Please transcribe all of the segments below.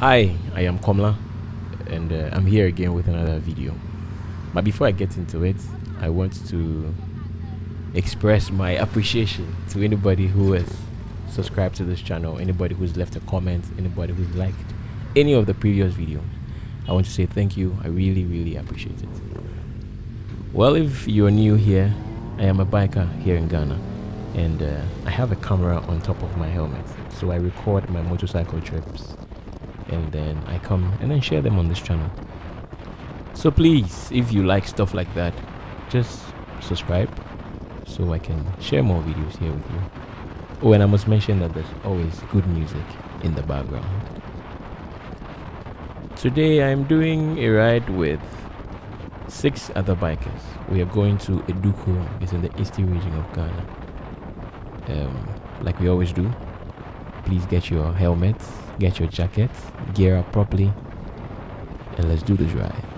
Hi, I am Komla, and uh, I'm here again with another video. But before I get into it, I want to express my appreciation to anybody who has subscribed to this channel, anybody who's left a comment, anybody who's liked any of the previous videos. I want to say thank you. I really, really appreciate it. Well, if you're new here, I am a biker here in Ghana, and uh, I have a camera on top of my helmet, so I record my motorcycle trips, and then I come and then share them on this channel. So please, if you like stuff like that, just subscribe so I can share more videos here with you. Oh, and I must mention that there's always good music in the background. Today I'm doing a ride with six other bikers. We are going to Adukrom, it's in the eastern region of Ghana. Um, like we always do, please get your helmets, get your jackets, gear up properly, and let's do this ride.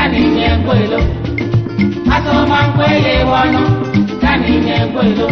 dani nye nkwelo asọ ma nkwele wọnụ dani nye nkwelo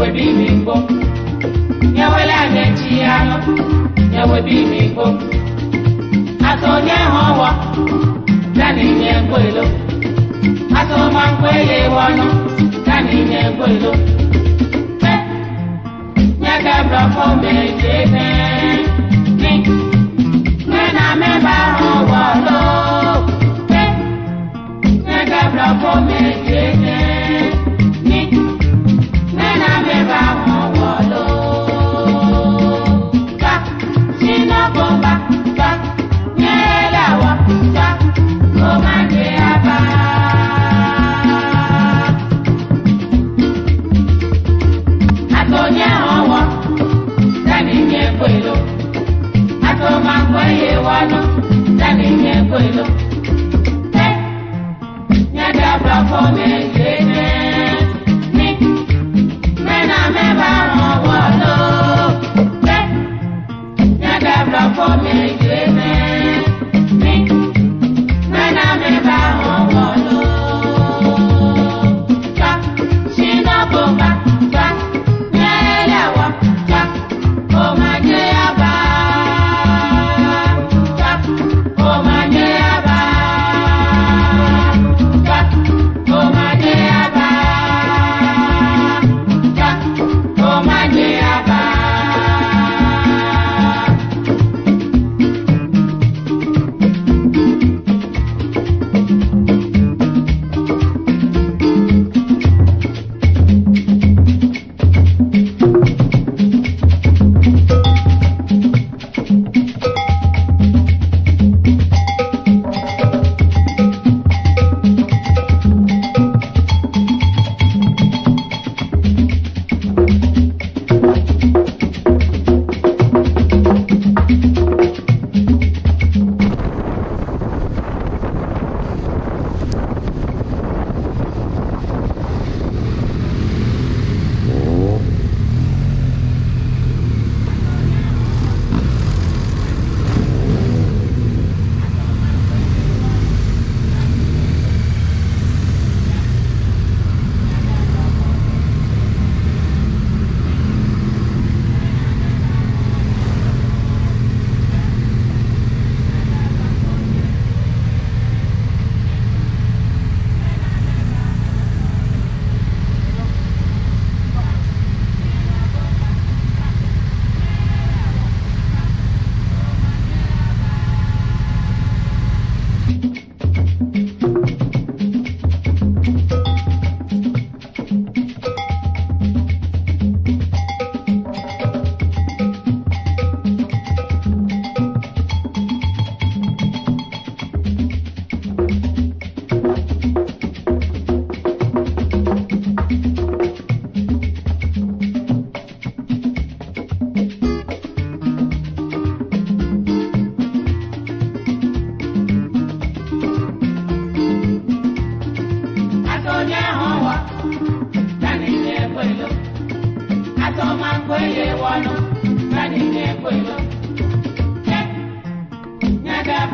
nyawe bibimbo nyawelane ntiyano nyawe bibimbo asonyehowo taninyenkwelo asomankweyewono taninyenkwelo nyagabrafometene ni nyenamebahowolo nyagabrafometene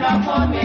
for me.